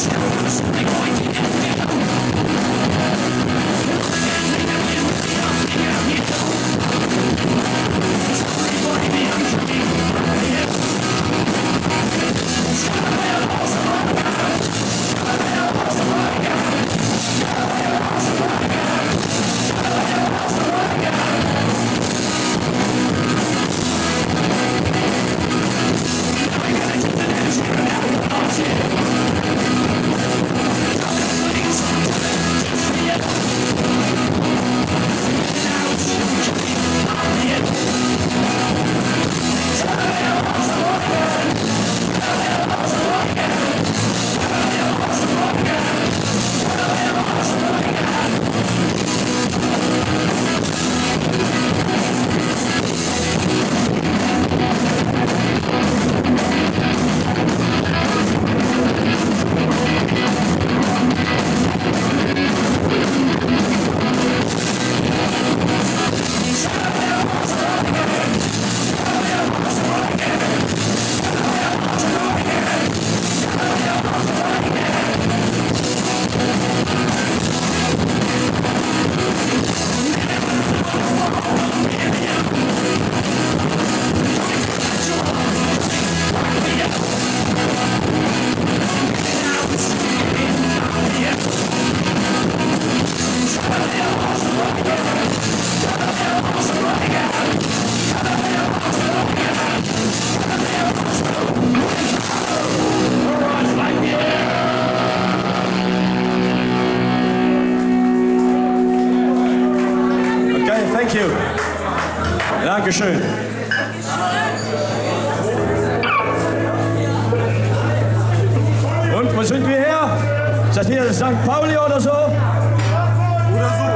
States. Thank you. Dankeschön. Und wo sind wir her? Ist das hier St. Pauli oder so? Oder so,